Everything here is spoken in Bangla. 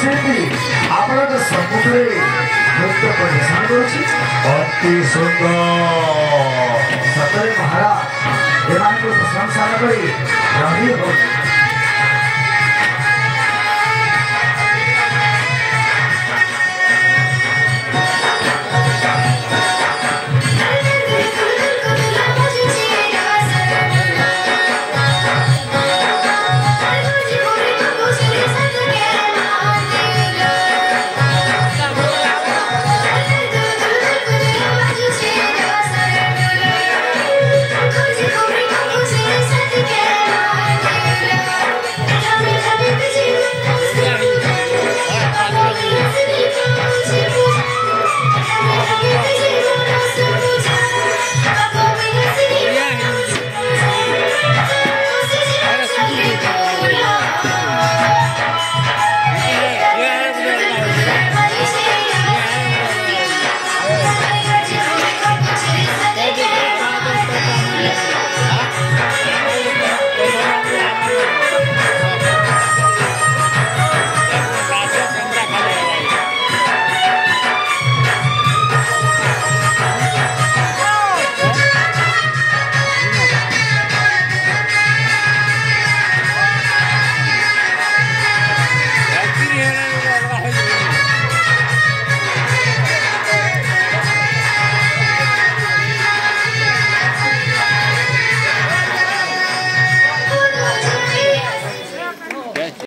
শিল্পী আপনাদের সম্মুখে নৃত্য পরিবেশন করছি অতি সুন্দর সতরে মহারাজ এমানকে প্রশংসা নকরি রহি হোক